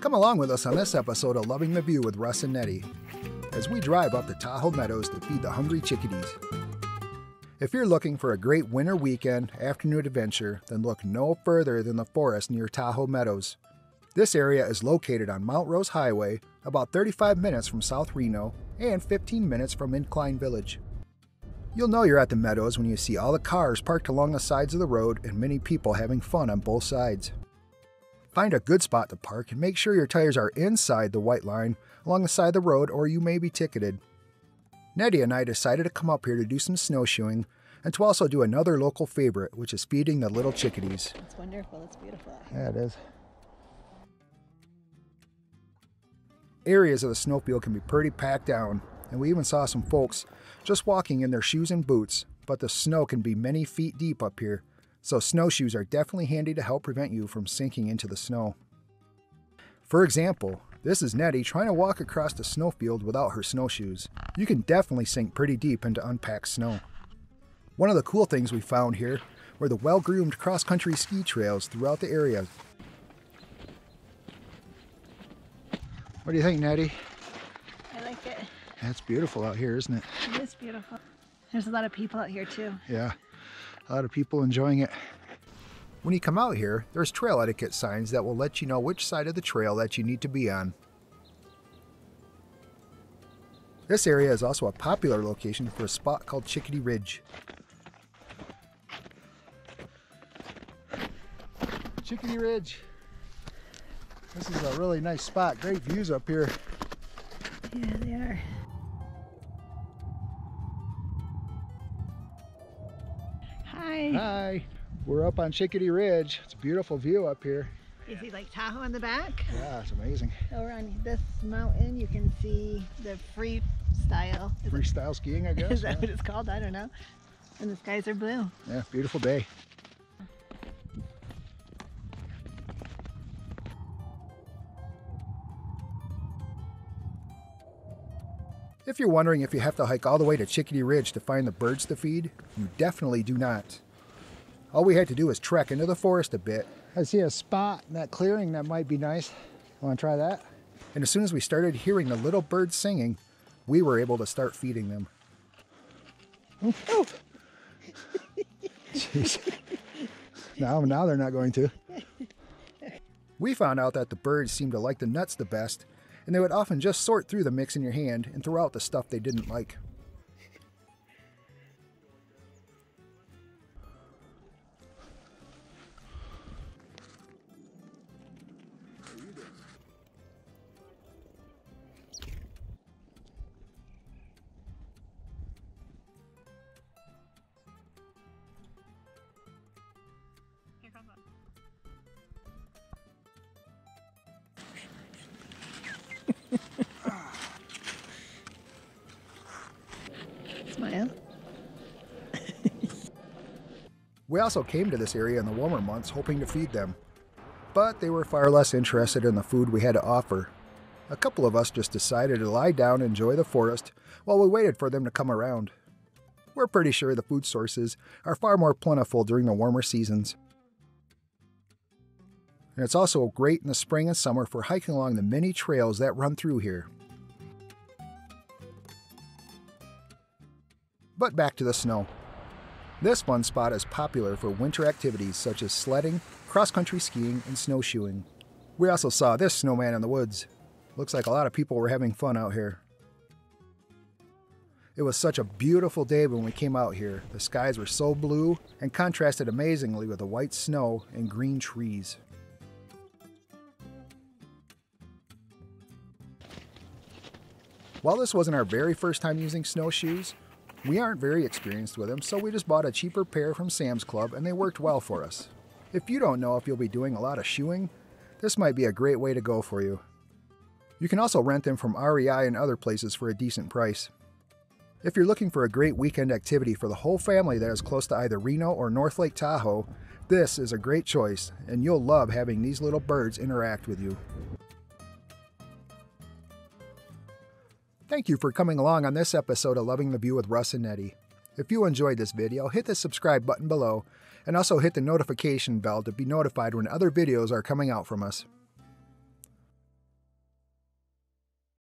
Come along with us on this episode of Loving the View with Russ and Netty as we drive up the Tahoe Meadows to feed the hungry chickadees. If you're looking for a great winter weekend afternoon adventure, then look no further than the forest near Tahoe Meadows. This area is located on Mount Rose Highway, about 35 minutes from South Reno and 15 minutes from Incline Village. You'll know you're at the Meadows when you see all the cars parked along the sides of the road and many people having fun on both sides. Find a good spot to park and make sure your tires are inside the white line along the side of the road or you may be ticketed. Netty and I decided to come up here to do some snowshoeing and to also do another local favorite, which is feeding the little chickadees. It's wonderful. It's beautiful. Yeah, it is. Areas of the snowfield can be pretty packed down, and we even saw some folks just walking in their shoes and boots, but the snow can be many feet deep up here, so snowshoes are definitely handy to help prevent you from sinking into the snow. For example, this is Netty trying to walk across the snowfield without her snowshoes. You can definitely sink pretty deep into unpacked snow. One of the cool things we found here were the well-groomed cross-country ski trails throughout the area. What do you think, Netty? I like it. That's beautiful out here, isn't it? It is beautiful. There's a lot of people out here too. Yeah, a lot of people enjoying it. When you come out here, there's trail etiquette signs that will let you know which side of the trail that you need to be on. This area is also a popular location for a spot called Chickadee Ridge. Chickadee Ridge. This is a really nice spot. Great views up here. Yeah, they are. Hi. Hi. We're up on Chickadee Ridge. It's a beautiful view up here. You see like Tahoe in the back? Yeah, it's amazing. Over on this mountain, you can see the freestyle. Is, it, Freestyle skiing, I guess. is that yeah. what it's called? I don't know. And the skies are blue. Yeah, beautiful day. If you're wondering if you have to hike all the way to Chickadee Ridge to find the birds to feed, you definitely do not. All we had to do was trek into the forest a bit. I see a spot in that clearing that might be nice. Want to try that? And as soon as we started hearing the little birds singing, we were able to start feeding them. Oh. Jeez. Now, now they're not going to. We found out that the birds seem to like the nuts the best, and they would often just sort through the mix in your hand and throw out the stuff they didn't like. We also came to this area in the warmer months hoping to feed them, but they were far less interested in the food we had to offer. A couple of us just decided to lie down and enjoy the forest while we waited for them to come around. We're pretty sure the food sources are far more plentiful during the warmer seasons. And it's also great in the spring and summer for hiking along the many trails that run through here. But back to the snow. This fun spot is popular for winter activities such as sledding, cross country skiing, and snowshoeing. We also saw this snowman in the woods. Looks like a lot of people were having fun out here. It was such a beautiful day when we came out here. The skies were so blue and contrasted amazingly with the white snow and green trees. While this wasn't our very first time using snowshoes, we aren't very experienced with them, so we just bought a cheaper pair from Sam's Club and they worked well for us. If you don't know if you'll be doing a lot of shoeing, this might be a great way to go for you. You can also rent them from REI and other places for a decent price. If you're looking for a great weekend activity for the whole family that is close to either Reno or North Lake Tahoe, this is a great choice, and you'll love having these little birds interact with you. Thank you for coming along on this episode of Loving the View with Russ and Netty. If you enjoyed this video, hit the subscribe button below and also hit the notification bell to be notified when other videos are coming out from us.